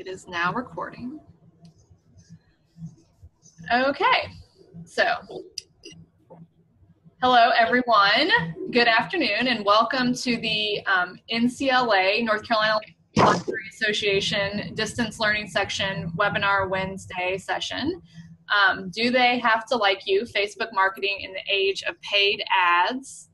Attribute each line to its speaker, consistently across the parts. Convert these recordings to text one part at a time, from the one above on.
Speaker 1: It is now recording. Okay, so hello everyone. Good afternoon and welcome to the um, NCLA, North Carolina Library Association Distance Learning Section webinar Wednesday session. Um, do they have to like you? Facebook marketing in the age of paid ads.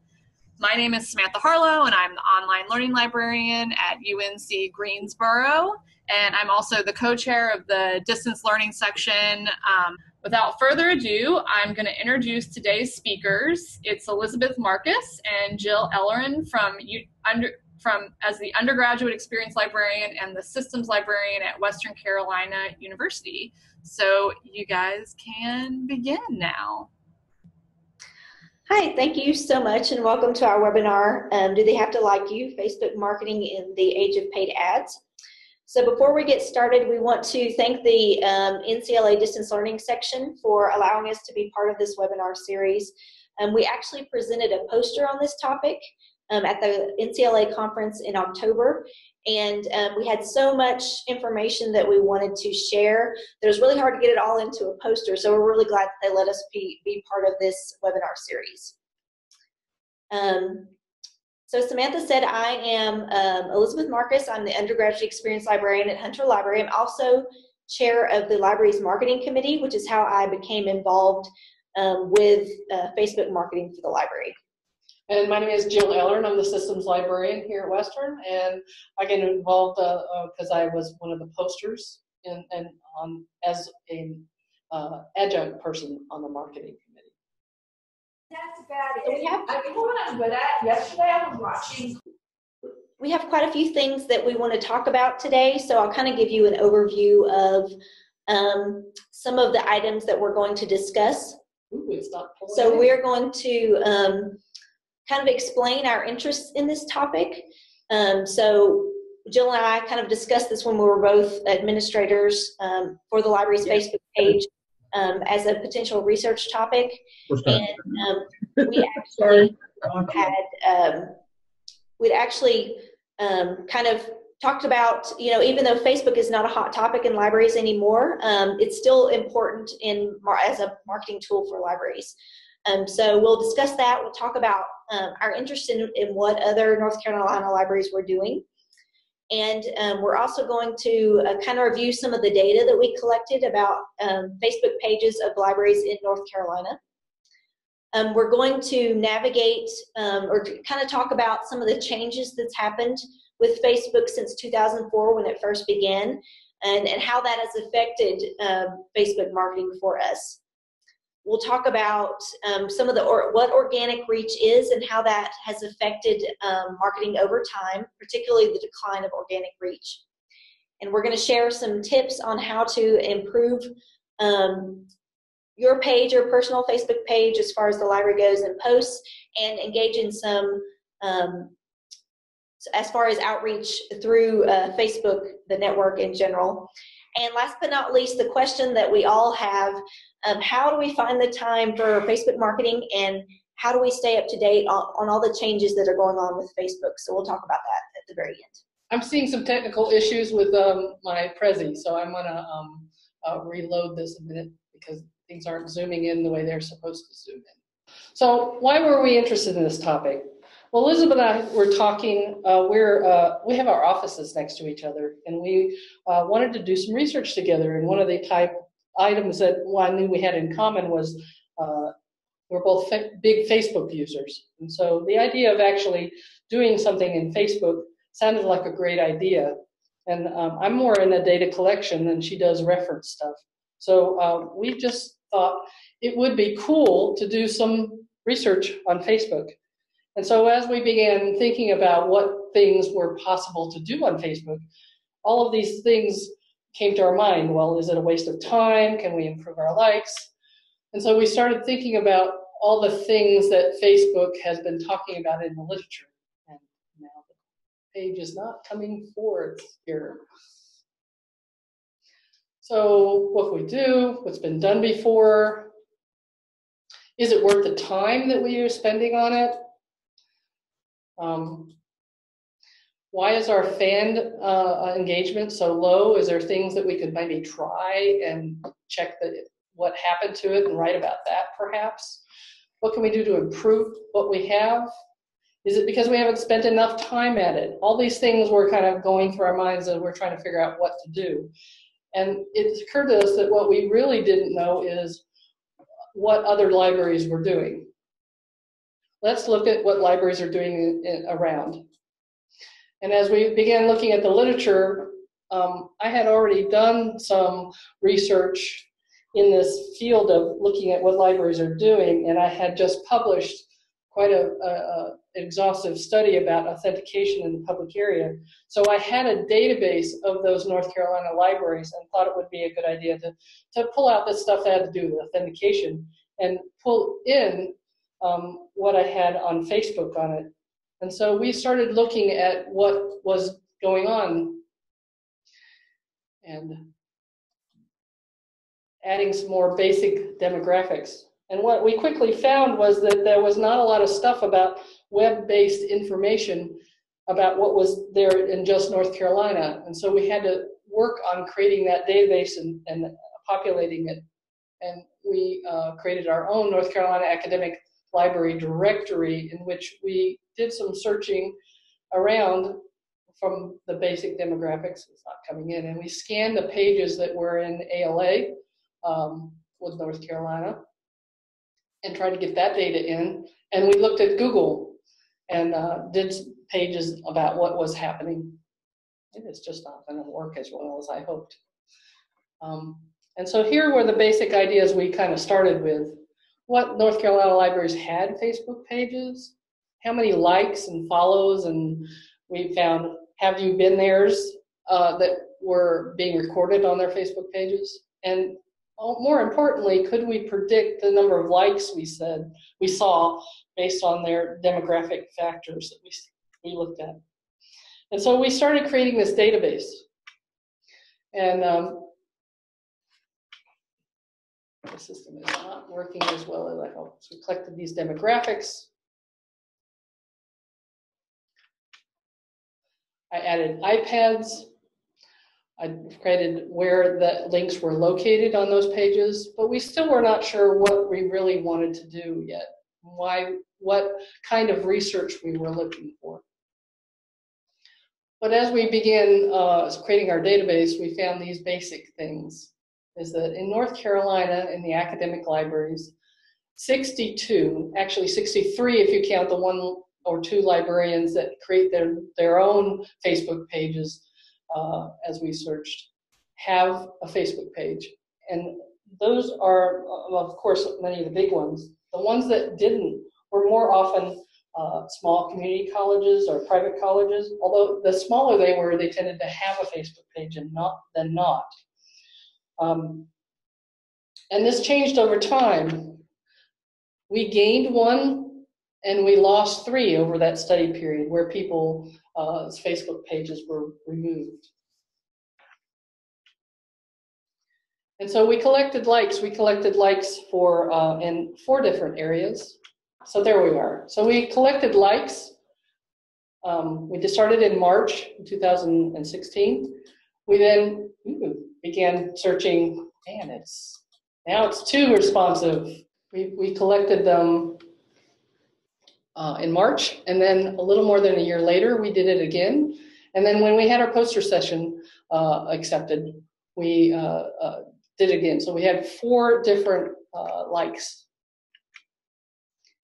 Speaker 1: My name is Samantha Harlow, and I'm the online learning librarian at UNC Greensboro. And I'm also the co chair of the distance learning section. Um, without further ado, I'm going to introduce today's speakers. It's Elizabeth Marcus and Jill Ellern from, under, from as the undergraduate experience librarian and the systems librarian at Western Carolina University. So you guys can begin now.
Speaker 2: Hi, thank you so much and welcome to our webinar, um, Do They Have to Like You? Facebook Marketing in the Age of Paid Ads. So before we get started, we want to thank the um, NCLA Distance Learning section for allowing us to be part of this webinar series. Um, we actually presented a poster on this topic um, at the NCLA conference in October, and um, we had so much information that we wanted to share that it was really hard to get it all into a poster. So we're really glad that they let us be, be part of this webinar series. Um, so samantha said i am um, elizabeth marcus i'm the undergraduate experience librarian at hunter library i'm also chair of the library's marketing committee which is how i became involved um, with uh, facebook marketing for the library
Speaker 3: and my name is Jill Ellern, and I'm the systems librarian here at Western. And I get involved because uh, uh, I was one of the posters and, and on as an uh, adjunct person on the marketing.
Speaker 4: That's about it. So we have. I think what I'm good at. Yesterday I was watching.
Speaker 2: We have quite a few things that we want to talk about today, so I'll kind of give you an overview of um, some of the items that we're going to discuss.
Speaker 3: Ooh,
Speaker 2: so we're going to um, kind of explain our interests in this topic. Um, so Jill and I kind of discussed this when we were both administrators um, for the library's. Facebook page um, as a potential research topic. And um, we actually had, um, we'd actually um, kind of talked about, you know, even though Facebook is not a hot topic in libraries anymore, it's still important in as a marketing tool for libraries. Um, so we'll discuss that. We'll talk about um, our interest in, in what other North Carolina libraries were doing. And um, we're also going to uh, kind of review some of the data that we collected about um, Facebook pages of libraries in North Carolina. Um, we're going to navigate um, or kind of talk about some of the changes that's happened with Facebook since 2004 when it first began and, and how that has affected Facebook marketing for us. We'll talk about um, some of the or, what organic reach is and how that has affected um, marketing over time, particularly the decline of organic reach. And we're going to share some tips on how to improve um, your page or personal Facebook page as far as the library goes and posts, and engage in some um, as far as outreach through uh, Facebook, the network in general. And last but not least, the question that we all have um, how do we find the time for Facebook marketing and how do we stay up to date on, on all the changes that are going on with Facebook? So we'll talk about that at the very end.
Speaker 3: I'm seeing some technical issues with um, my Prezi, so I'm going to um, uh, reload this a minute because things aren't zooming in the way they're supposed to zoom in. So why were we interested in this topic? Well, Elizabeth and I were talking. Uh, we're uh, we have our offices next to each other, and we uh, wanted to do some research together. And one of the type items that one knew we had in common was uh, we're both fa- big Facebook users. And so the idea of actually doing something in Facebook sounded like a great idea. And um, I'm more in the data collection than she does reference stuff. So uh, we just thought it would be cool to do some research on Facebook. And so as we began thinking about what things were possible to do on Facebook, all of these things came to our mind well, is it a waste of time? Can we improve our likes? And so we started thinking about all the things that Facebook has been talking about in the literature. And now the page is not coming forward here. So, what we do? What's been done before? Is it worth the time that we are spending on it? Um, why is our fan uh, engagement so low? Is there things that we could maybe try and check what happened to it and write about that perhaps? What can we do to improve what we have? Is it because we haven't spent enough time at it? All these things were kind of going through our minds as we're trying to figure out what to do. And it occurred to us that what we really didn't know is what other libraries were doing. Let's look at what libraries are doing in, in, around. And as we began looking at the literature, um, I had already done some research in this field of looking at what libraries are doing, and I had just published quite a, a, a, exhaustive study about authentication in the public area. So I had a database of those North Carolina libraries and thought it would be a good idea to, to pull out the stuff that had to do with authentication and pull in um, what I had on Facebook on it. And so we started looking at what was going on and adding some more basic demographics. And what we quickly found was that there was not a lot of stuff about web-based information about what was there in just North Carolina. And so we had to work on creating that database and, and populating it. And we uh, created our own North Carolina Academic Library directory in which we did some searching around from the basic demographics. It's not coming in. And we scanned the pages that were in ALA um, with North Carolina and tried to get that data in. And we looked at Google and uh, did pages about what was happening. it's just not going to work as well as I hoped. Um, and so here were the basic ideas we kind of started with. What North Carolina libraries had Facebook pages, how many likes and follows, and we found have you been theirs uh, that were being recorded on their Facebook pages, and more importantly, could we predict the number of likes we said we saw based on their demographic factors that we, we looked at? And so we started creating this database. And um, the system is not working as well as I hoped. So we collected these demographics. I added iPads I created where the links were located on those pages, but we still were not sure what we really wanted to do yet. Why, what kind of research we were looking for. But as we began uh, creating our database, we found these basic things. Is that in North Carolina, in the academic libraries, 62, actually 63 if you count the one or two librarians that create their, their own Facebook pages, uh, as we searched, have a Facebook page. And those are, of course, many of the big ones. The ones that didn't were more often uh, small community colleges or private colleges. Although the smaller they were, they tended to have a Facebook page and not than not. Um, and this changed over time. We gained one and we lost three over that study period where people's uh, Facebook pages were removed. And so we collected likes. We collected likes for uh, in four different areas. So there we are. So we collected likes. Um, we just started in March 2016. We then ooh, began searching. Man, it's now it's too responsive. We we collected them uh, in March, and then a little more than a year later, we did it again. And then when we had our poster session uh, accepted, we uh, uh did it again. So we had four different uh, likes.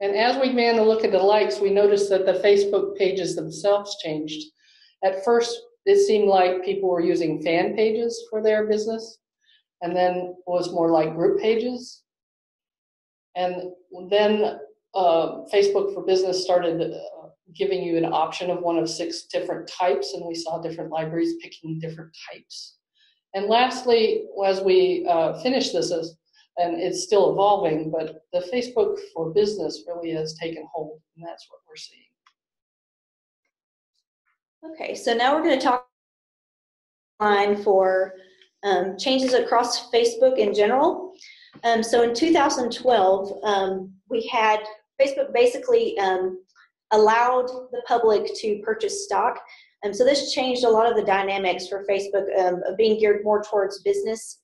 Speaker 3: And as we began to look at the likes, we noticed that the Facebook pages themselves changed. At first, it seemed like people were using fan pages for their business, and then was more like group pages. And then uh, Facebook for Business started uh, giving you an option of one of six different types, and we saw different libraries picking different types. And lastly, as we uh, finish this, as, and it's still evolving, but the Facebook for Business really has taken hold, and that's what we're seeing.
Speaker 2: Okay, so now we're going to talk line for um, changes across Facebook in general. Um, so in 2012, um, we had Facebook basically um, allowed the public to purchase stock And so this changed a lot of the dynamics for Facebook um, of being geared more towards business.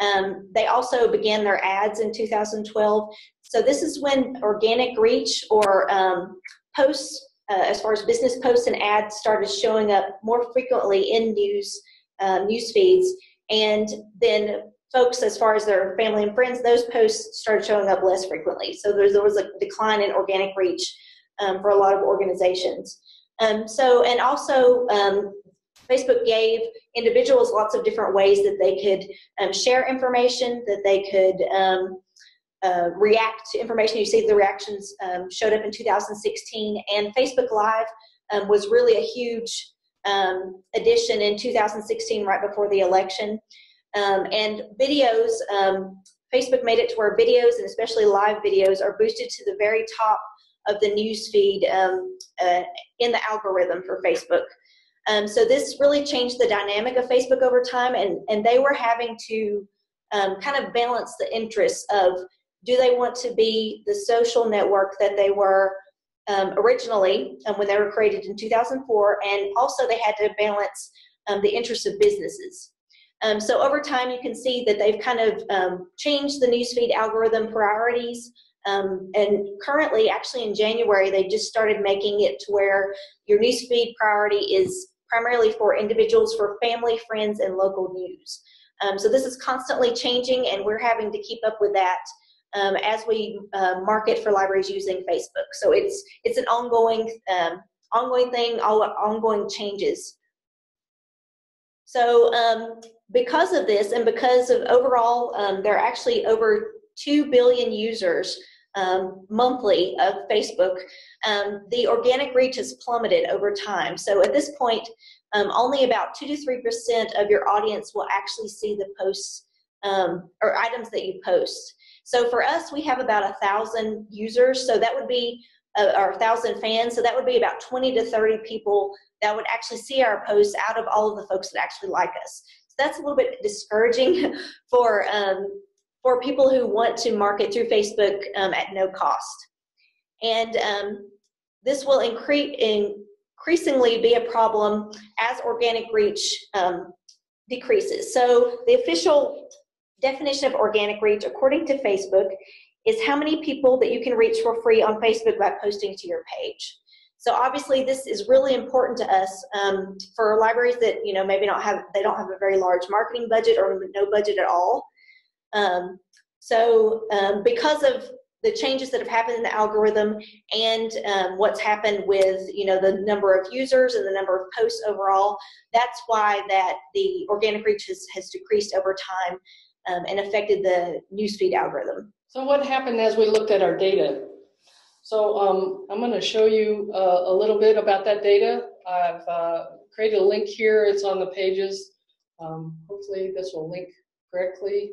Speaker 2: Um, they also began their ads in 2012. So this is when organic reach or um, posts, uh, as far as business posts and ads, started showing up more frequently in news um, news feeds. And then folks, as far as their family and friends, those posts started showing up less frequently. So there was a decline in organic reach um, for a lot of organizations. Um, so, and also, um, Facebook gave individuals lots of different ways that they could um, share information, that they could um, uh, react to information. You see the reactions um, showed up in 2016, and Facebook Live was really a huge addition in 2016, right before the election. Um, and videos, um, Facebook made it to where videos and especially live videos are boosted to the very top of the news feed um, uh, in the algorithm for Facebook. Um, so this really changed the dynamic of Facebook over time, and, and they were having to um, kind of balance the interests of do they want to be the social network that they were um, originally when they were created in 2004, and also they had to balance the interests of businesses. Um, so over time, you can see that they've kind of um, changed the newsfeed algorithm priorities. Um, and currently, actually in January, they just started making it to where your newsfeed priority is primarily for individuals, for family, friends, and local news. Um, so this is constantly changing, and we're having to keep up with that um, as we uh, market for libraries using Facebook. So it's it's an ongoing um, ongoing thing, all ongoing changes. So um, because of this and because of overall, um, there are actually over 2 billion users um, monthly of Facebook, um, the organic reach has plummeted over time. So at this point, um, only about 2 to 3% of your audience will actually see the posts um, or items that you post. So for us, we have about a thousand users. So that would be, uh, or a thousand fans. So that would be about 20 to 30 people that would actually see our posts out of all of the folks that actually like us that's a little bit discouraging for um, for people who want to market through Facebook um, at no cost. And um, this will increase increasingly be a problem as organic reach um, decreases. So the official definition of organic reach, according to Facebook, is how many people that you can reach for free on Facebook by posting to your page. So obviously this is really important to us um, for libraries that, you know, maybe don't have, they don't have a very large marketing budget or no budget at all. Um, so um, because of the changes that have happened in the algorithm and um, what's happened with, you know, the number of users and the number of posts overall, that's why that the organic reach has, has decreased over time um, and affected the newsfeed algorithm.
Speaker 3: So what happened as we looked at our data? So um, I'm going to show you uh, a little bit about that data. I've uh, created a link here. It's on the pages. Um, hopefully this will link correctly.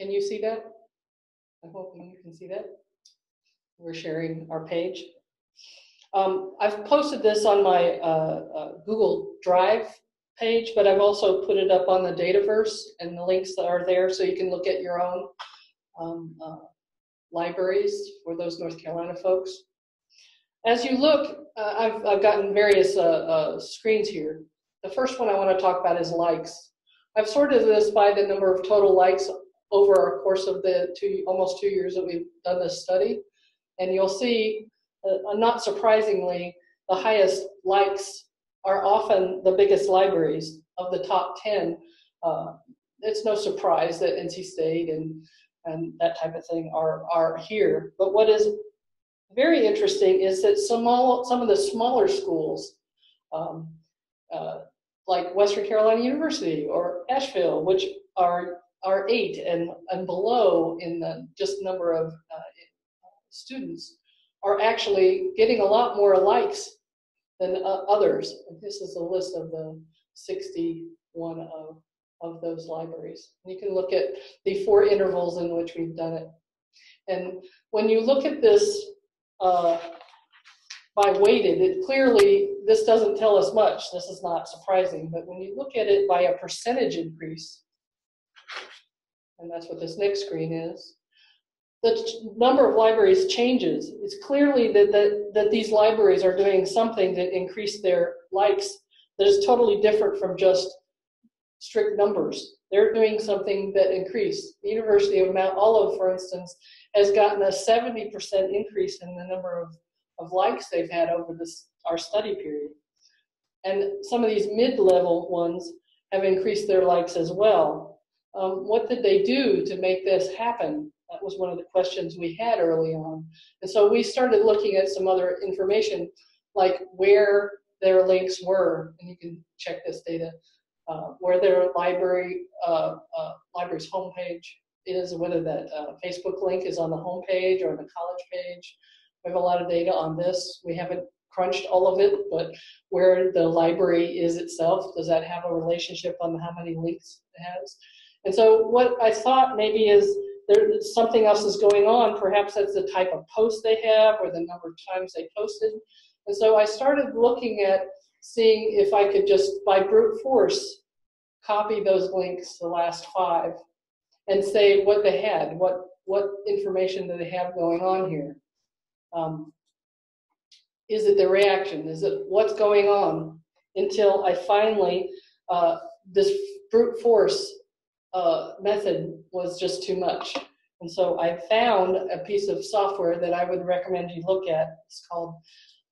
Speaker 3: Can you see that? I hope you can see that. We're sharing our page. Um, I've posted this on my uh, uh Google Drive page, but I've also put it up on the Dataverse and the links that are there so you can look at your own um, uh, libraries for those North Carolina folks. As you look, uh, I've, I've gotten various uh, uh, screens here. The first one I want to talk about is likes. I've sorted this by the number of total likes over our course of the two, almost two years that we've done this study. And you'll see, uh, not surprisingly, the highest likes are often the biggest libraries of the top 10. Uh, it's no surprise that NC State and and that type of thing are, are here. But what is very interesting is that some, some of the smaller schools, um, uh, like Western Carolina University or Asheville, which are are eight and, and below in the just number of uh, students, are actually getting a lot more likes than uh, others. This is a list of the 61 of of those libraries. You can look at the four intervals in which we've done it. And when you look at this uh, by weighted, it clearly, this doesn't tell us much. This is not surprising. But when you look at it by a percentage increase, and that's what this next screen is, the number of libraries changes, it's clearly that, that, that these libraries are doing something that increase their likes that is totally different from just strict numbers. They're doing something that increased. The University of Mount Olive, for instance, has gotten a 70% increase in the number of, of likes they've had over this our study period. And some of these mid-level ones have increased their likes as well. Um, what did they do to make this happen? Was one of the questions we had early on. And so we started looking at some other information, like where their links were, and you can check this data, uh, where their library, uh, uh, library's homepage is, whether that uh, Facebook link is on the homepage or the college page. We have a lot of data on this. We haven't crunched all of it, but where the library is itself, does that have a relationship on how many links it has? And so what I thought maybe is there something else is going on. Perhaps that's the type of post they have or the number of times they posted. And so I started looking at seeing if I could just, by brute force, copy those links, the last five, and say what they had, what, what information do they have going on here. Um, is it the reaction? Is it what's going on? Until I finally, uh, this brute force uh, method was just too much. And so I found a piece of software that I would recommend you look at. It's called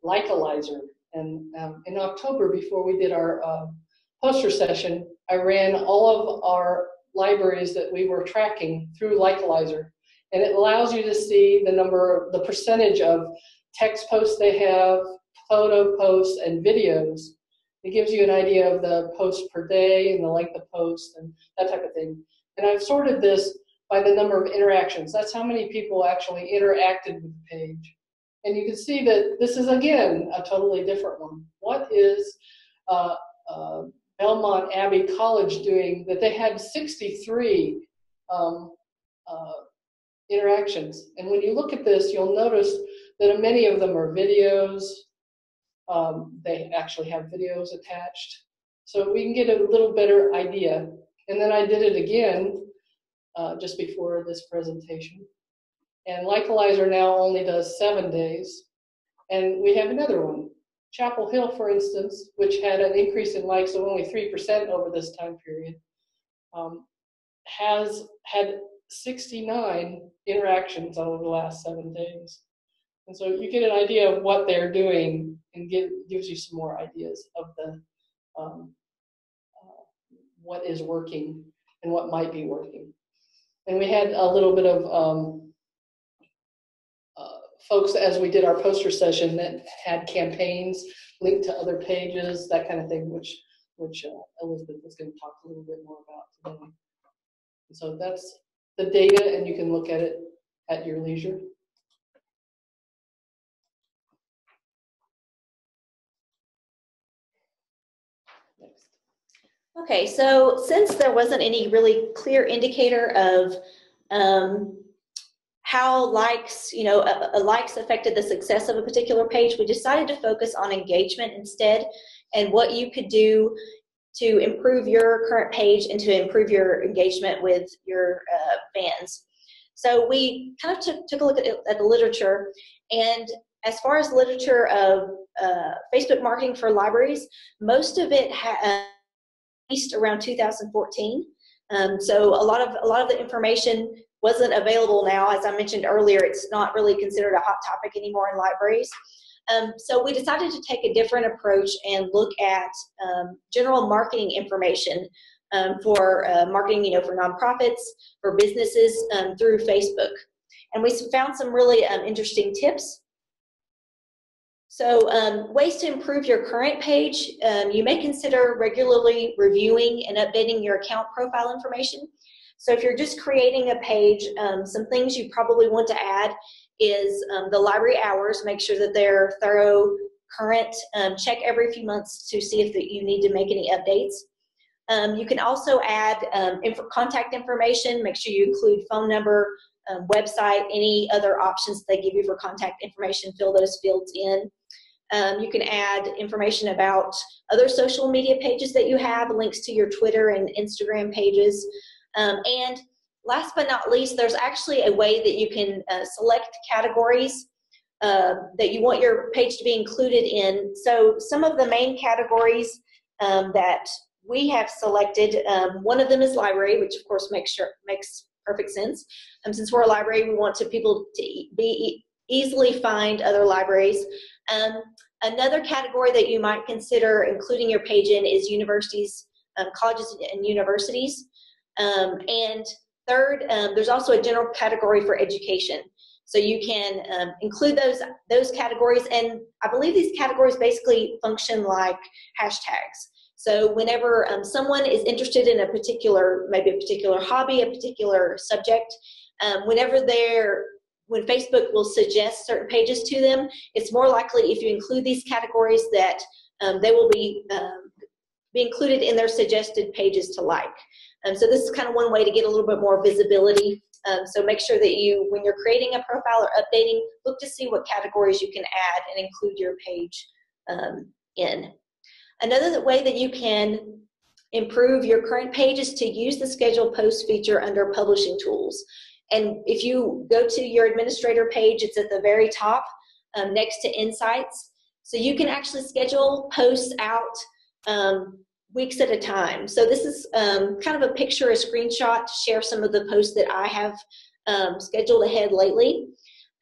Speaker 3: Likealyzer. And um, in October, before we did our uh, poster session, I ran all of our libraries that we were tracking through Likealyzer. And it allows you to see the number, the percentage of text posts they have, photo posts, and videos. It gives you an idea of the posts per day and the length of posts and that type of thing. And I've sorted this by the number of interactions. That's how many people actually interacted with the page. And you can see that this is, again, a totally different one. What is uh, uh, Belmont Abbey College doing that they had 63 um, uh, interactions? And when you look at this, you'll notice that many of them are videos. Um, they actually have videos attached. So we can get a little better idea. And then I did it again uh, just before this presentation. And Likealyzer now only does seven days. And we have another one. Chapel Hill, for instance, which had an increase in likes of only 3% over this time period, um, has had 69 interactions over the last seven days. And so you get an idea of what they're doing and give, gives you some more ideas of the um, what is working and what might be working. And we had a little bit of um, uh, folks as we did our poster session that had campaigns linked to other pages, that kind of thing, which which uh, Elizabeth is going to talk a little bit more about today. So that's the data, and you can look at it at your leisure.
Speaker 2: Okay, so since there wasn't any really clear indicator of um, how likes, you know, a, a likes affected the success of a particular page, we decided to focus on engagement instead and what you could do to improve your current page and to improve your engagement with your uh, fans. So we kind of took, took a look at, at the literature and as far as literature of uh, Facebook marketing for libraries, most of it ha- least around 2014. Um, so a lot of a lot of the information wasn't available now. As I mentioned earlier, it's not really considered a hot topic anymore in libraries. Um, so we decided to take a different approach and look at um, general marketing information um, for uh, marketing, you know, for nonprofits, for businesses um, through Facebook. And we found some really um, interesting tips so um, ways to improve your current page, um, you may consider regularly reviewing and updating your account profile information. So if you're just creating a page, um, some things you probably want to add is um, the library hours, make sure that they're thorough, current, um, check every few months to see if the, you need to make any updates. Um, you can also add inf contact information, make sure you include phone number, um, website, any other options they give you for contact information, fill those fields in. Um, you can add information about other social media pages that you have, links to your Twitter and Instagram pages. Um, and last but not least, there's actually a way that you can uh, select categories uh, that you want your page to be included in. So some of the main categories um, that we have selected, um, one of them is library, which of course makes sure makes perfect sense. Um, since we're a library, we want to people to be easily find other libraries. Um, another category that you might consider including your page in is universities, um, colleges, and universities. Um, and third, um, there's also a general category for education. So you can um, include those those categories, and I believe these categories basically function like hashtags. So whenever um, someone is interested in a particular, maybe a particular hobby, a particular subject, um, whenever they're when Facebook will suggest certain pages to them, it's more likely if you include these categories that um, they will be um, be included in their suggested pages to like. Um, so this is kind of one way to get a little bit more visibility. Um, so make sure that you, when you're creating a profile or updating, look to see what categories you can add and include your page um, in. Another way that you can improve your current page is to use the schedule post feature under publishing tools. And if you go to your administrator page, it's at the very top um, next to insights. So you can actually schedule posts out um, weeks at a time. So this is um, kind of a picture, a screenshot to share some of the posts that I have um, scheduled ahead lately.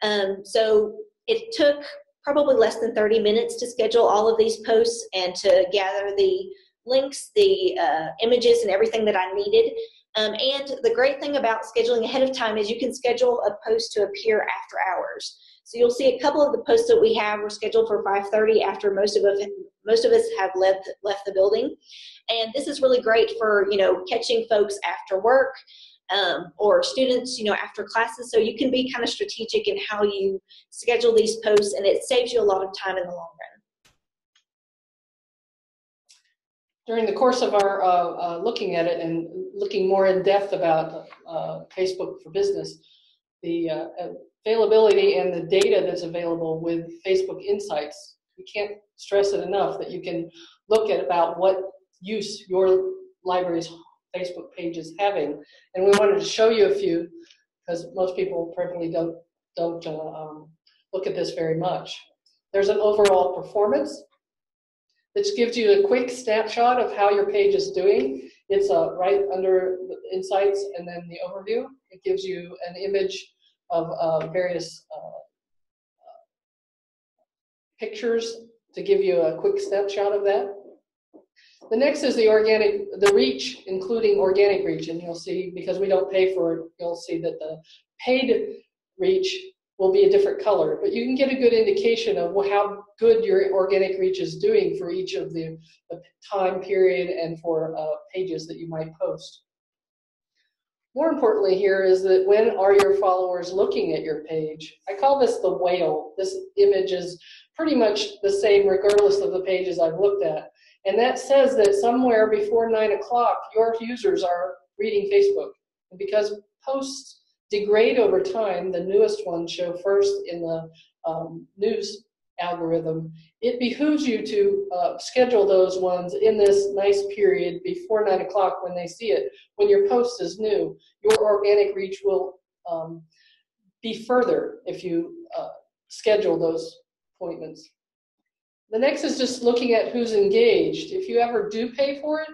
Speaker 2: Um, so it took probably less than 30 minutes to schedule all of these posts and to gather the links, the uh, images, and everything that I needed. Um, and the great thing about scheduling ahead of time is you can schedule a post to appear after hours. So you'll see a couple of the posts that we have were scheduled for 5:30 after most of us most of us have left left the building, and this is really great for you know catching folks after work um, or students you know after classes. So you can be kind of strategic in how you schedule these posts, and it saves you a lot of time in the long run.
Speaker 3: During the course of our uh, uh, looking at it and looking more in depth about uh, Facebook for Business, the uh, availability and the data that's available with Facebook Insights. We can't stress it enough that you can look at about what use your library's Facebook page is having. And we wanted to show you a few because most people probably don't, don't uh, um, look at this very much. There's an overall performance that gives you a quick snapshot of how your page is doing. It's uh, right under insights and then the overview. It gives you an image of uh, various uh, pictures to give you a quick snapshot of that. The next is the organic, the reach, including organic reach, and you'll see, because we don't pay for it, you'll see that the paid reach will be a different color, but you can get a good indication of how good your organic reach is doing for each of the, the time period and for uh, pages that you might post. More importantly here is that when are your followers looking at your page? I call this the whale. This image is pretty much the same regardless of the pages I've looked at. And that says that somewhere before nine o'clock, your users are reading Facebook. And because posts degrade over time, the newest ones show first in the um, news algorithm, it behooves you to uh, schedule those ones in this nice period before nine o'clock when they see it. When your post is new, your organic reach will um, be further if you uh, schedule those appointments. The next is just looking at who's engaged. If you ever do pay for it,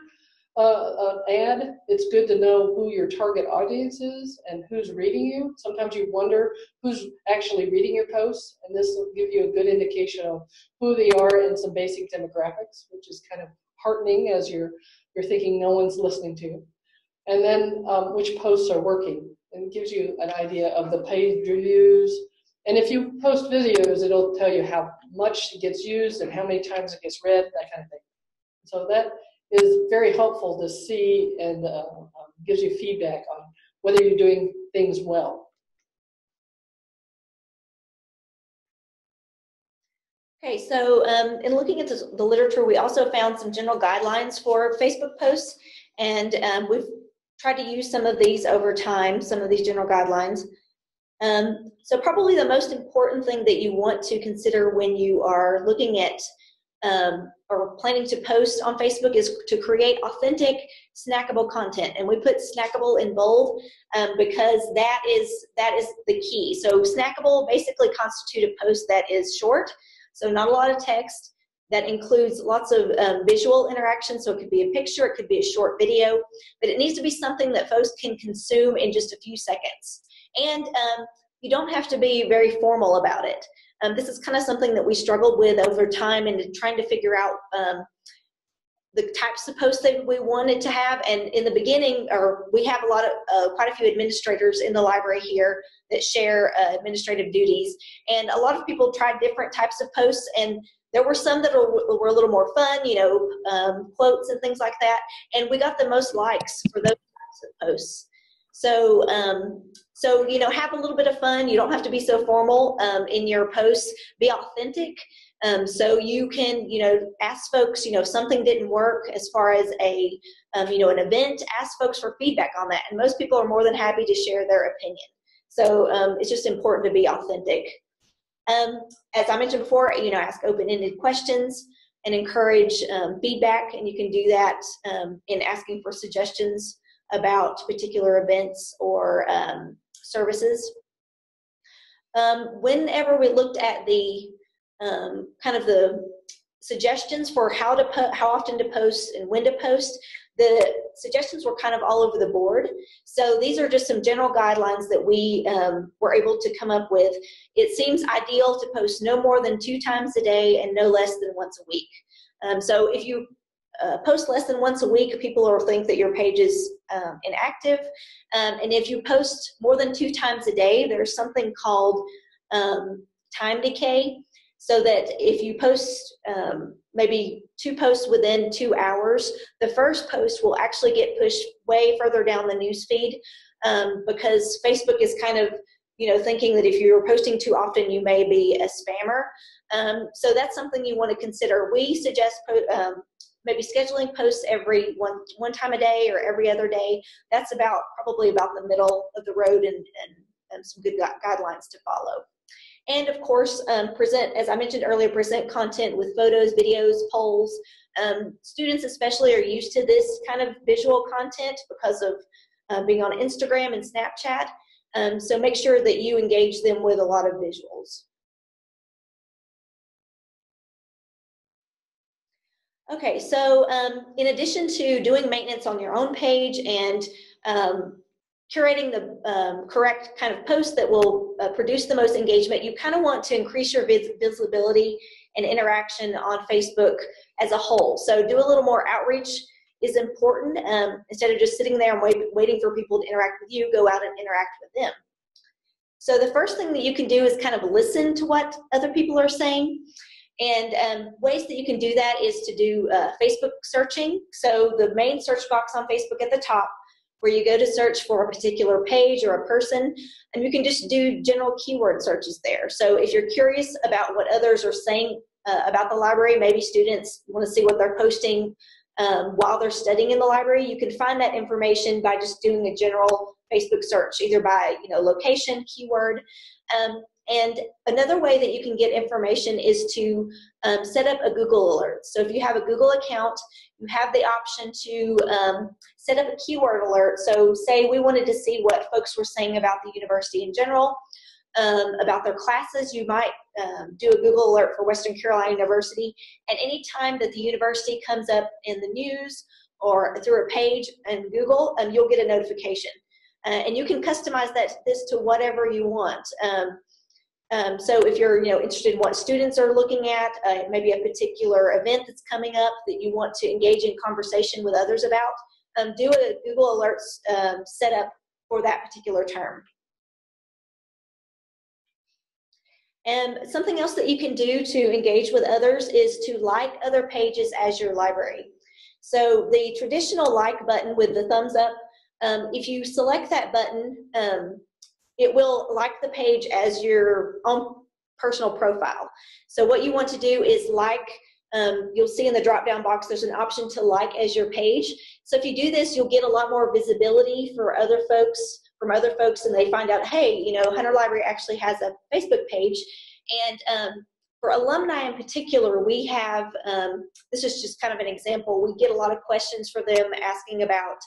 Speaker 3: uh, an ad, it's good to know who your target audience is and who's reading you. Sometimes you wonder who's actually reading your posts, and this will give you a good indication of who they are and some basic demographics, which is kind of heartening as you're you're thinking no one's listening to you. And then um, which posts are working, and gives you an idea of the page views. And if you post videos, it'll tell you how much it gets used and how many times it gets read, that kind of thing. So that is very helpful to see and uh, um, gives you feedback on whether you're doing things well.
Speaker 2: Okay, so um, in looking at the, the, literature, we also found some general guidelines for Facebook posts, and um, we've tried to use some of these over time, some of these general guidelines. Um, so probably the most important thing that you want to consider when you are looking at um, or planning to post on Facebook is to create authentic, snackable content. And we put snackable in bold um, because that is that is the key. So snackable basically constitute a post that is short, so not a lot of text. That includes lots of um, visual interaction, so it could be a picture, it could be a short video, but it needs to be something that folks can consume in just a few seconds. And um, you don't have to be very formal about it. Um, this is kind of something that we struggled with over time and trying to figure out um, the types of posts that we wanted to have. And in the beginning, or we have a lot of, uh, quite a few administrators in the library here that share uh, administrative duties. And a lot of people tried different types of posts and there were some that were, were a little more fun, you know, um, quotes and things like that. And we got the most likes for those types of posts. So, um, so you know, have a little bit of fun. You don't have to be so formal um, in your posts. Be authentic. Um, so you can, you know, ask folks, you know, if something didn't work as far as a, um, you know, an event, ask folks for feedback on that. And most people are more than happy to share their opinion. So um, it's just important to be authentic. Um, as I mentioned before, you know, ask open-ended questions and encourage feedback. And you can do that in asking for suggestions about particular events or um, services. Um, whenever we looked at the um, kind of the suggestions for how to po- how often to post and when to post, the suggestions were kind of all over the board. So these are just some general guidelines that we um, were able to come up with. It seems ideal to post no more than two times a day and no less than once a week. Um, so if you uh, post less than once a week, people will think that your page is um, inactive. Um, and if you post more than two times a day, there's something called um, time decay. So that if you post um, maybe two posts within two hours, the first post will actually get pushed way further down the news feed um, because Facebook is kind of you know thinking that if you're posting too often, you may be a spammer. Um, so that's something you want to consider. We suggest um, maybe scheduling posts every one one time a day or every other day. That's about probably about the middle of the road and, and, and some good guidelines to follow. And of course, um, present, as I mentioned earlier, present content with photos, videos, polls. Um, students especially are used to this kind of visual content because of uh, being on Instagram and Snapchat. Um, so make sure that you engage them with a lot of visuals. Okay, so um, in addition to doing maintenance on your own page and um, curating the um, correct kind of post that will uh, produce the most engagement, you kind of want to increase your vis visibility and interaction on Facebook as a whole. So do a little more outreach is important. Um, instead of just sitting there and wait, waiting for people to interact with you, go out and interact with them. So the first thing that you can do is kind of listen to what other people are saying. And um, ways that you can do that is to do uh, Facebook searching. So the main search box on Facebook at the top, where you go to search for a particular page or a person, and you can just do general keyword searches there. So if you're curious about what others are saying uh, about the library, maybe students want to see what they're posting um, while they're studying in the library, you can find that information by just doing a general Facebook search, either by you know location, keyword, um, and another way that you can get information is to um, set up a Google alert. So if you have a Google account, you have the option to um, set up a keyword alert. So say we wanted to see what folks were saying about the university in general, um, about their classes, you might um, do a Google alert for Western Carolina University. And any time that the university comes up in the news or through a page in Google, um, you'll get a notification. Uh, and you can customize that this to whatever you want. Um, um, so if you're you know interested in what students are looking at, uh, maybe a particular event that's coming up that you want to engage in conversation with others about, um, do a Google Alerts um, setup for that particular term. And something else that you can do to engage with others is to like other pages as your library. So the traditional like button with the thumbs up, um, if you select that button, um, it will like the page as your own personal profile. So what you want to do is like, um, you'll see in the drop down box, there's an option to like as your page. So if you do this, you'll get a lot more visibility for other folks, from other folks, and they find out, hey, you know, Hunter Library actually has a Facebook page. And um, for alumni in particular, we have, um, this is just kind of an example, we get a lot of questions for them asking about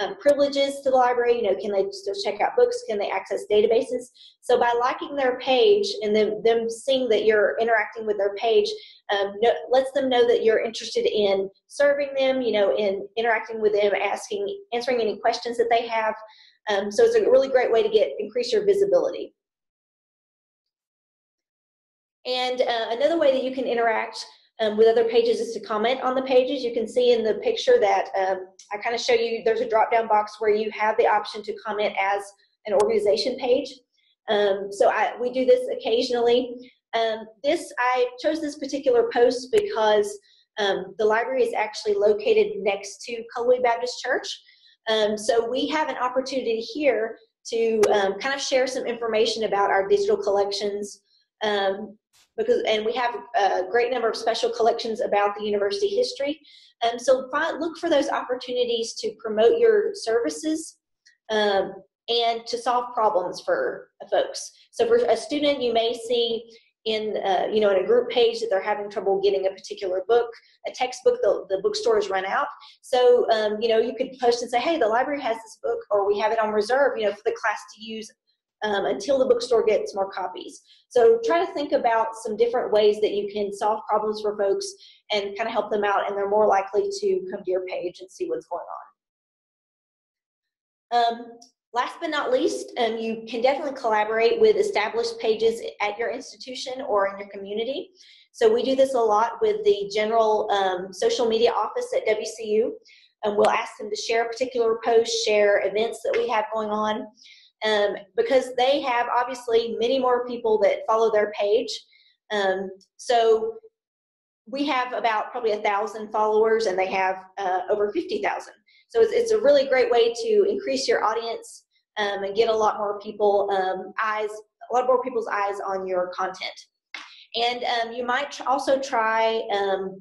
Speaker 2: um, privileges to the library. You know, can they still check out books? Can they access databases? So by liking their page and then them seeing that you're interacting with their page, um, no, lets them know that you're interested in serving them. You know, in interacting with them, asking, answering any questions that they have. Um, so it's a really great way to get increase your visibility. And uh, another way that you can interact um, with other pages is to comment on the pages. You can see in the picture that um, I kind of show you there's a drop down box where you have the option to comment as an organization page. Um, so I, we do this occasionally. Um, this I chose this particular post because um, the library is actually located next to Cullowhee Baptist Church. Um, so we have an opportunity here to kind of share some information about our digital collections, um, because and we have a great number of special collections about the university history. Um, so find, look for those opportunities to promote your services um, and to solve problems for folks. So for a student, you may see in uh, you know in a group page that they're having trouble getting a particular book a textbook the, the bookstore has run out so um, you know you could post and say hey the library has this book or we have it on reserve you know for the class to use um, until the bookstore gets more copies. So try to think about some different ways that you can solve problems for folks and kind of help them out, and they're more likely to come to your page and see what's going on. Um, last but not least, um, you can definitely collaborate with established pages at your institution or in your community. So we do this a lot with the general um, social media office at WCU. And we'll ask them to share a particular post, share events that we have going on um, because they have obviously many more people that follow their page. Um, so we have about probably a thousand followers, and they have uh, over fifty thousand. So it's, it's a really great way to increase your audience um, and get a lot more people um, eyes, a lot more people's eyes on your content. And um, you might also try um,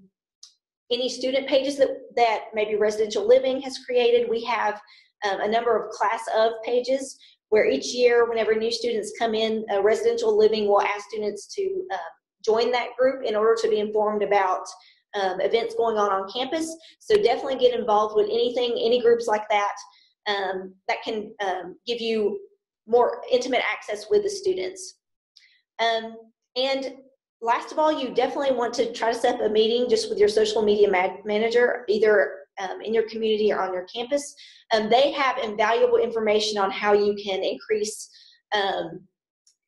Speaker 2: any student pages that, that maybe residential living has created. We have um, a number of class of pages where each year, whenever new students come in, uh, residential living will ask students to uh, join that group in order to be informed about um, events going on on campus. So definitely get involved with anything, any groups like that um, that can um, give you more intimate access with the students. Um, and last of all, you definitely want to try to set up a meeting just with your social media ma- manager, either um, in your community or on your campus. Um, they have invaluable information on how you can increase um,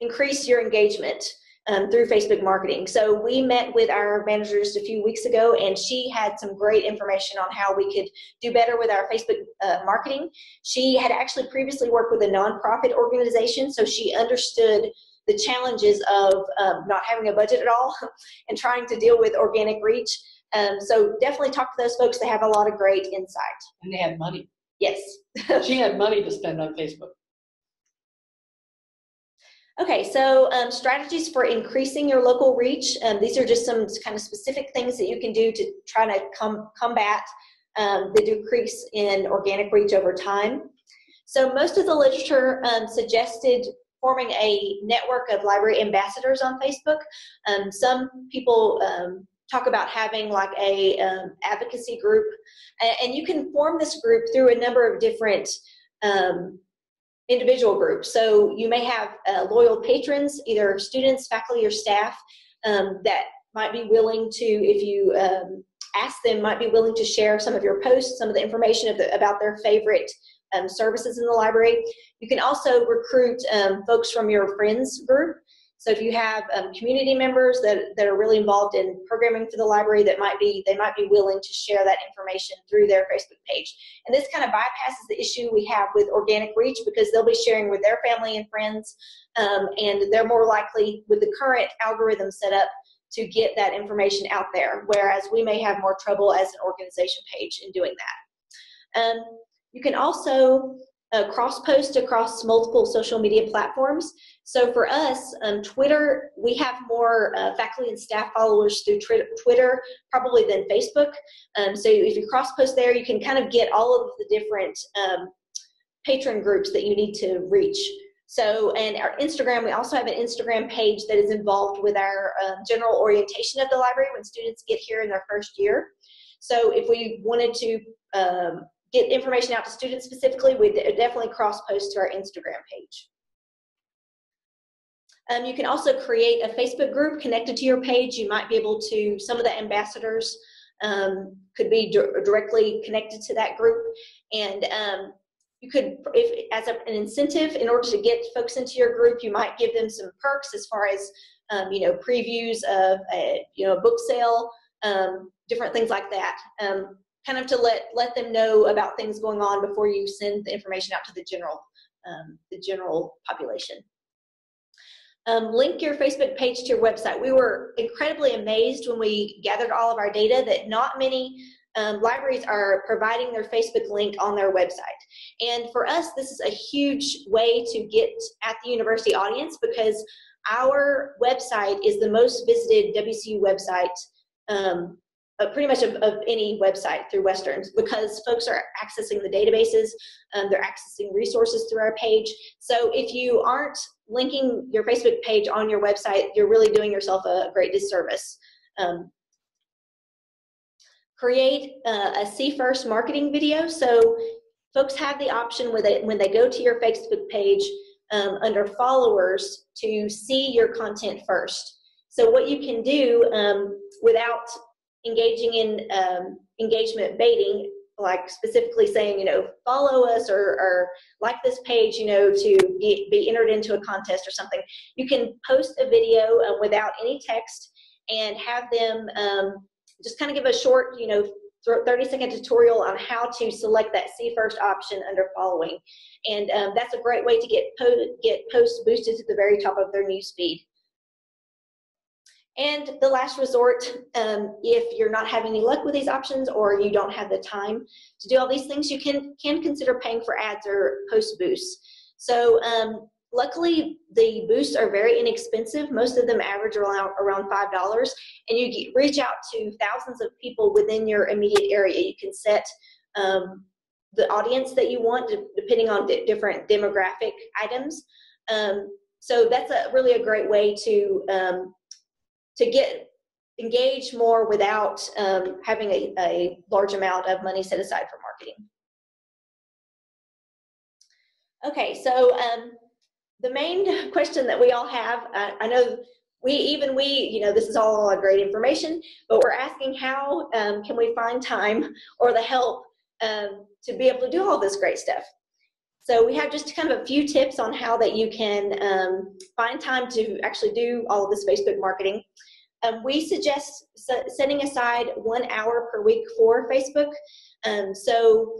Speaker 2: increase your engagement um, through Facebook marketing. So we met with our manager just a few weeks ago, and she had some great information on how we could do better with our Facebook uh, marketing. She had actually previously worked with a nonprofit organization, so she understood the challenges of um, not having a budget at all and trying to deal with organic reach. Um, so definitely talk to those folks. They have a lot of great insight.
Speaker 3: And they had money.
Speaker 2: Yes.
Speaker 3: she had money to spend on Facebook.
Speaker 2: Okay, so um, strategies for increasing your local reach. Um, these are just some kind of specific things that you can do to try to com- combat um, the decrease in organic reach over time. So most of the literature um, suggested forming a network of library ambassadors on Facebook. Um, some people um, talk about having like a um, advocacy group. And you can form this group through a number of different um, individual groups. So you may have uh, loyal patrons either students faculty or staff um, that might be willing to if you um, ask them might be willing to share some of your posts some of the information the, about their favorite um, services in the library. You can also recruit um, folks from your friends group so if you have um, community members that, that are really involved in programming for the library that might be, they might be willing to share that information through their Facebook page. And this kind of bypasses the issue we have with organic reach because they'll be sharing with their family and friends um, and they're more likely with the current algorithm set up to get that information out there, whereas we may have more trouble as an organization page in doing that. Um, you can also uh, cross post across multiple social media platforms. So for us, um, Twitter, we have more uh, faculty and staff followers through Twitter probably than Facebook. Um, so if you cross post there, you can kind of get all of the different um, patron groups that you need to reach So, and our Instagram, we also have an Instagram page that is involved with our um, general orientation of the library when students get here in their first year. So, if we wanted to um, get information out to students specifically, we definitely cross post to our Instagram page. Um, you can also create a Facebook group connected to your page. You might be able to, some of the ambassadors um, could be directly connected to that group. And um, you could, if as a, an incentive, in order to get folks into your group, you might give them some perks as far as, um, you know, previews of a, you know, a book sale, um, different things like that. Um, kind of to let let them know about things going on before you send the information out to the general the general population. Um, link your Facebook page to your website. We were incredibly amazed when we gathered all of our data that not many um, libraries are providing their Facebook link on their website. And for us, this is a huge way to get at the university audience because our website is the most visited WCU website um, uh, pretty much of, of, any website through Westerns because folks are accessing the databases, um, they're accessing resources through our page. So if you aren't linking your Facebook page on your website, you're really doing yourself a great disservice. Um, create uh, a see first marketing video. So folks have the option when they, when they go to your Facebook page um, under followers to see your content first. So what you can do um, without engaging in um, engagement baiting, like specifically saying, you know, follow us or, or like this page, you know, to be, be entered into a contest or something. You can post a video uh, without any text and have them um, just kind of give a short, you know, 30 second tutorial on how to select that see first option under following. And um, that's a great way to get, po get posts boosted to the very top of their news feed. And the last resort, um, if you're not having any luck with these options or you don't have the time to do all these things, you can, can consider paying for ads or post boosts. So um, luckily, the boosts are very inexpensive. Most of them average around, around $5. And you get, reach out to thousands of people within your immediate area. You can set um, the audience that you want depending on different demographic items. Um, so that's a really a great way to um, to get engaged more without um, having a, a large amount of money set aside for marketing. Okay, so um, the main question that we all have, uh, I know we, even we, you know, this is all great information, but we're asking how um, can we find time or the help um, to be able to do all this great stuff. So we have just kind of a few tips on how that you can um, find time to actually do all of this Facebook marketing. Um, we suggest setting aside one hour per week for Facebook. Um, so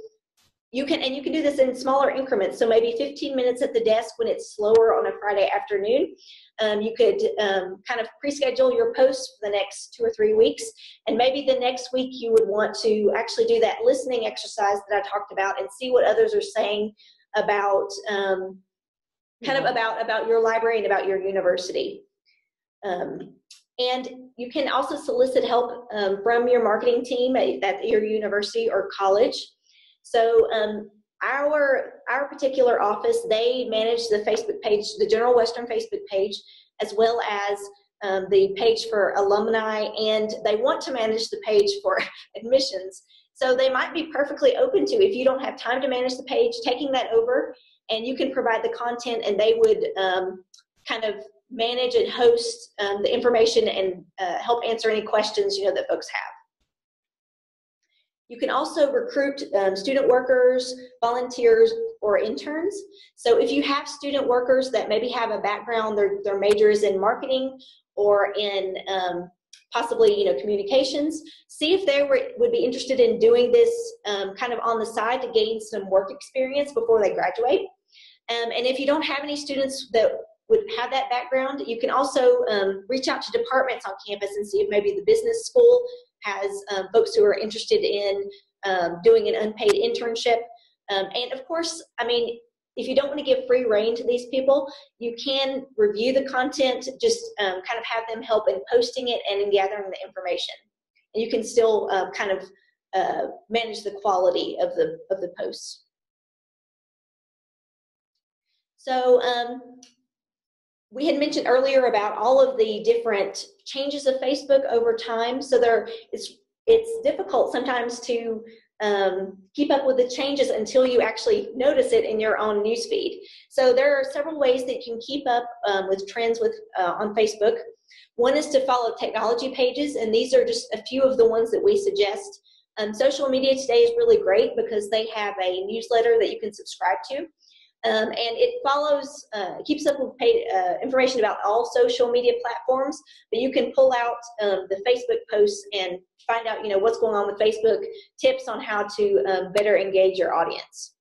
Speaker 2: you can, and you can do this in smaller increments. So maybe 15 minutes at the desk when it's slower on a Friday afternoon. Um, you could um, kind of pre-schedule your posts for the next two or three weeks. And maybe the next week you would want to actually do that listening exercise that I talked about and see what others are saying about um, kind of about about your library and about your university. Um, and you can also solicit help um, from your marketing team at, at, your university or college. So um, our our particular office, they manage the Facebook page, the General Western Facebook page, as well as um, the page for alumni, and they want to manage the page for admissions. So they might be perfectly open to, if you don't have time to manage the page, taking that over, and you can provide the content, and they would um, kind of manage and host um, the information and uh, help answer any questions you know that folks have. You can also recruit um, student workers, volunteers, or interns. So if you have student workers that maybe have a background, their, their major is in marketing or in um, possibly you know communications, see if they were, would be interested in doing this um, kind of on the side to gain some work experience before they graduate. Um, and if you don't have any students that would have that background. You can also um, reach out to departments on campus and see if maybe the business school has um, folks who are interested in um, doing an unpaid internship. Um, and of course, I mean, if you don't want to give free reign to these people, you can review the content, just um, kind of have them help in posting it and in gathering the information. And you can still uh, kind of uh, manage the quality of the of the posts. So um, we had mentioned earlier about all of the different changes of Facebook over time. So there, it's it's difficult sometimes to um, keep up with the changes until you actually notice it in your own newsfeed. So there are several ways that you can keep up um, with trends with uh, on Facebook. One is to follow technology pages, and these are just a few of the ones that we suggest. Um, social media today is really great because they have a newsletter that you can subscribe to. Um, and it follows, uh, keeps up with paid, uh, information about all social media platforms, but you can pull out um, the Facebook posts and find out, you know, what's going on with Facebook, tips on how to um, better engage your audience.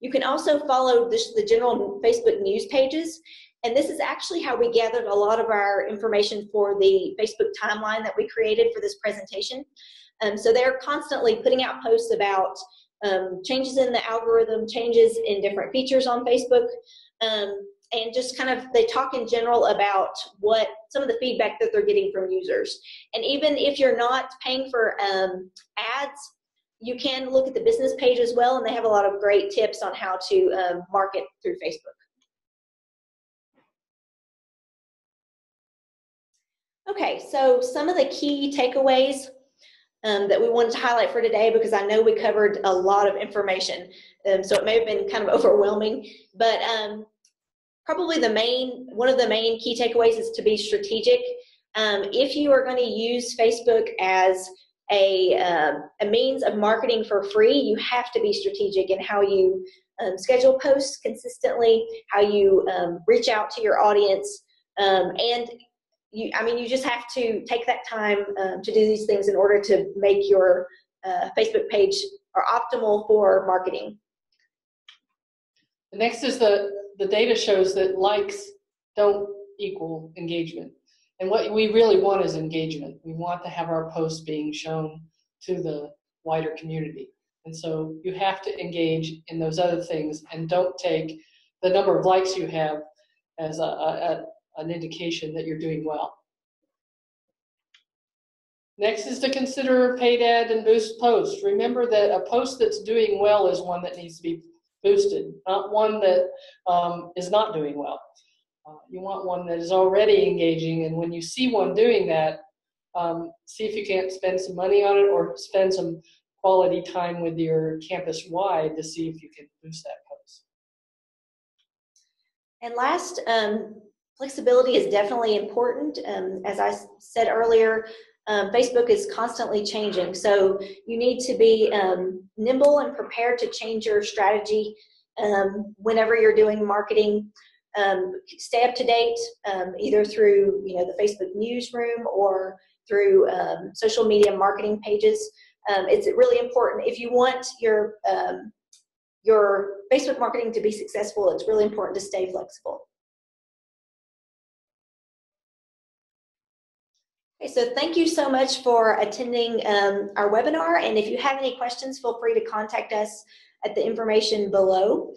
Speaker 2: You can also follow the, the general Facebook news pages, and this is actually how we gathered a lot of our information for the Facebook timeline that we created for this presentation. Um, so they're constantly putting out posts about um, changes in the algorithm, changes in different features on Facebook, um, and just kind of they talk in general about what some of the feedback that they're getting from users. And even if you're not paying for um, ads, you can look at the business page as well, and they have a lot of great tips on how to um, market through Facebook. Okay, so some of the key takeaways um, that we wanted to highlight for today because I know we covered a lot of information. Um, so it may have been kind of overwhelming, but um, probably the main, one of the main key takeaways is to be strategic. Um, if you are going to use Facebook as a, uh, a means of marketing for free, you have to be strategic in how you um, schedule posts consistently, how you reach out to your audience, and you, I mean, you just have to take that time um, to do these things in order to make your uh, Facebook page are optimal for marketing.
Speaker 3: The next is the, the data shows that likes don't equal engagement. And what we really want is engagement. We want to have our posts being shown to the wider community. And so you have to engage in those other things and don't take the number of likes you have as a, a, an indication that you're doing well. Next is to consider paid ad and boost posts. Remember that a post that's doing well is one that needs to be boosted, not one that um, is not doing well. Uh, you want one that is already engaging, and when you see one doing that, um, see if you can't spend some money on it or spend some quality time with your campus wide to see if you can boost that post.
Speaker 2: And last, um, Flexibility is definitely important. Um, as I said earlier, um, Facebook is constantly changing. So you need to be um, nimble and prepared to change your strategy um, whenever you're doing marketing. Um, stay up to date, um, either through you know the Facebook newsroom or through social media marketing pages. it's really important if you want your your Facebook marketing to be successful. It's really important to stay flexible. Okay, so thank you so much for attending um, our webinar. And if you have any questions, feel free to contact us at the information below.